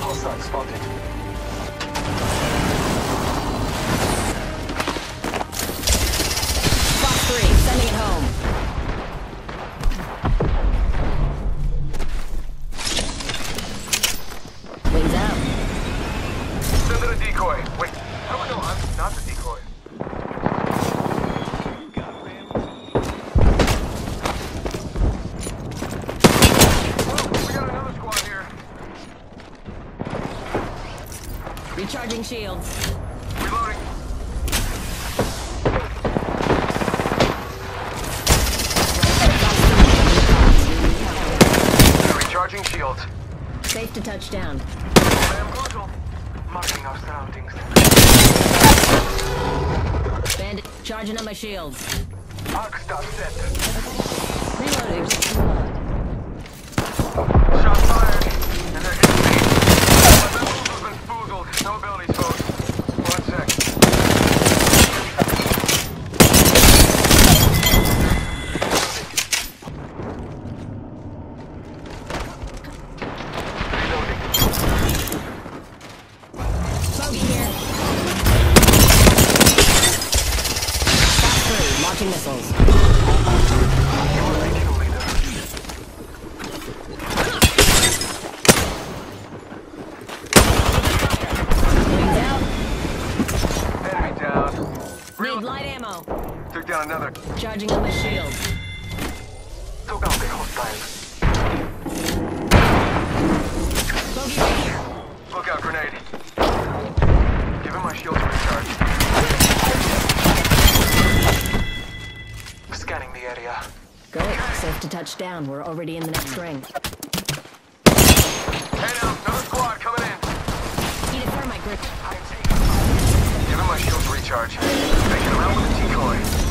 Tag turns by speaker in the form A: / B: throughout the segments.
A: Hostile spotted.
B: 3, sending it home. Wings out.
A: Send in a decoy. Wait, how do I know I'm not the decoy? Whoa, we got another squad here.
B: Recharging shields.
A: Reloading. Recharging shields.
B: Safe to touch down.
A: Bamboozle. Marking our surroundings.
B: Bandit, charging on my shields.
A: Arc Star set.
B: Reloading.
A: Shot
B: launching missiles.
A: You're the kill leader.
B: Wings out.
A: Enemy down.
B: Need light ammo.
A: Took down another.
B: Charging on my shields.
A: Took out the hostile.
B: Bogey right here.
A: Look out, grenade. Give him my shield to recharge. Area.
B: Great. Safe to touch down. We're already in the next ring.
A: Hey now, another squad coming in.
B: Need a thermite grip.
A: Give him my shield to recharge. Making around with a decoy.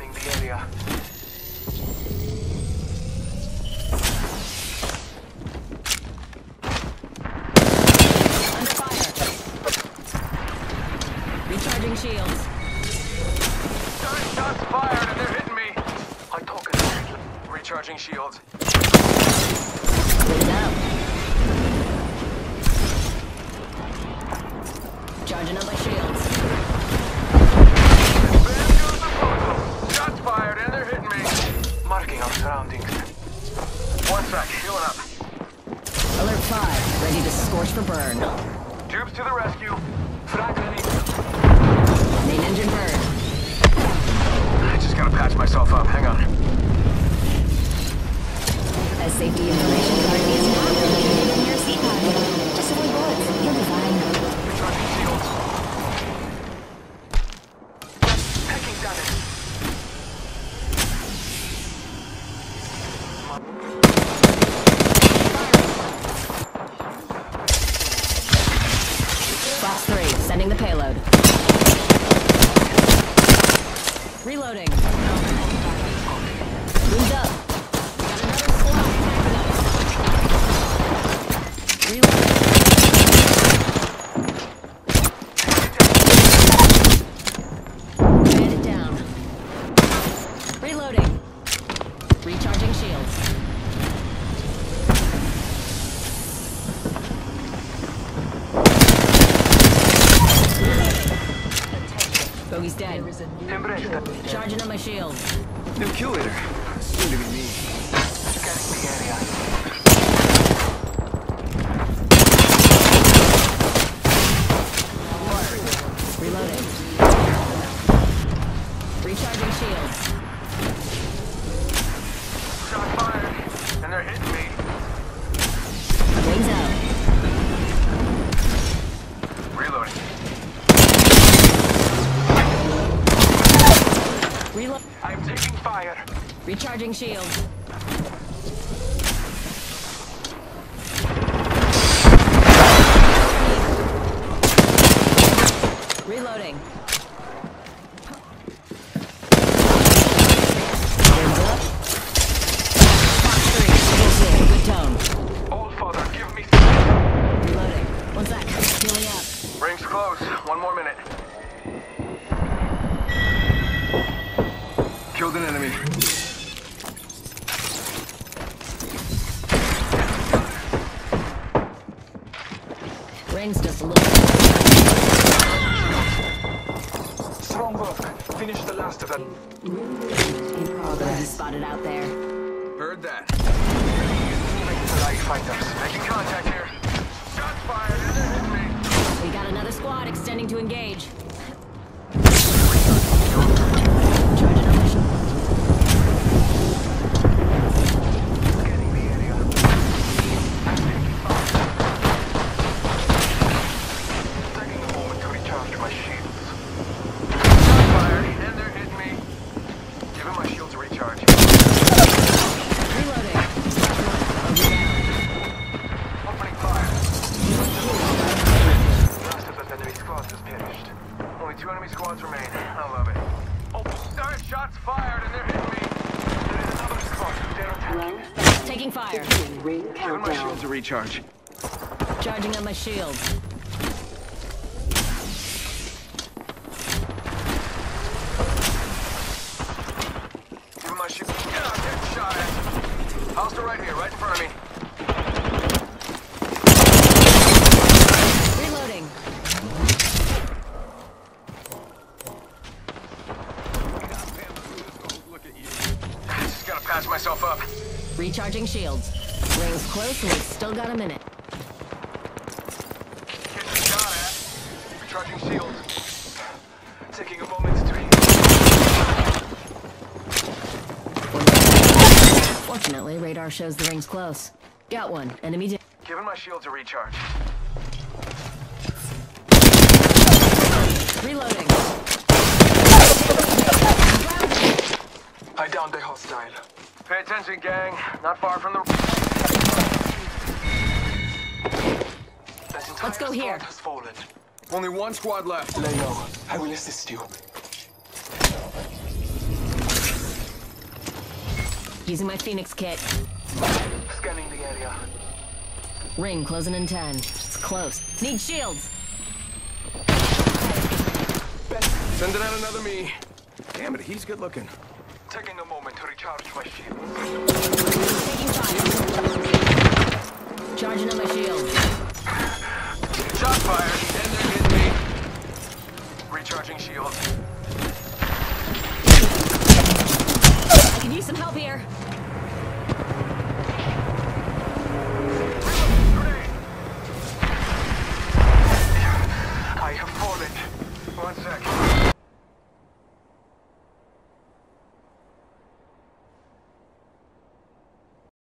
A: Scanning the area.
B: Recharging shields.
A: Nine shots fired and they're hitting me. I talk it. Recharging shields.
B: Charging up my shields.
A: Myself up. Hang on.
B: As safety information card is not located in your seat pocket. Just avoid bullets. You'll be fine.
A: Recharging shields. Taking damage.
B: Fox 3. Sending the payload. Reloading. Wings up. Got another squad attacking us. Reloading. Bandit down. Reloading. Recharging shields. Bogey's dead.
A: Embrace.
B: Charging on my shield.
C: New kill leader. Soon to be me.
B: Recharging shields.
A: Rings
B: just a little.
A: Strong work. Finish the last of them.
B: Enemy spotted out there.
C: Heard that.
A: Fighters. Making contact here. Shots fired.
B: We got another squad extending to engage.
A: My shields. Shots fired, and they're hitting me. Giving my shields a recharge.
B: Reloading. Over down.
A: Opening fire. Last of the enemy squads has perished. Only two enemy squads remain. I love it. Oh, third shots fired, and they're hitting me. There is another squad. They're attacking.
B: Taking fire.
C: Giving my
D: countdown.
C: shields a recharge.
B: Charging on my shield.
A: Giving my shield. Get out there, shot at. Hostile right here, right in front of me.
B: Reloading.
C: Look at you.
A: Just myself up.
B: Recharging shields. Rings close and we've still got a minute.
A: Getting shot at. Recharging shields. Taking a moment to heal.
B: Fortunately, radar shows the rings close. Got one. Enemy down.
A: Giving my shields a recharge.
B: Reloading.
A: I downed a hostile. Pay attention, gang. Not far from the.
B: Let's go here.
A: Has fallen.
C: Only one squad left.
A: Lay low. I will assist you.
B: Using my Phoenix kit.
A: Scanning the area.
B: Ring closing in 10. It's close. Need shields.
C: Sending out another me. Damn it, he's good looking.
A: Taking a moment to recharge my shield.
B: Taking fire. Charging on my shield.
A: Shot fired. And they're hitting me. Recharging shield.
B: I can use some help here.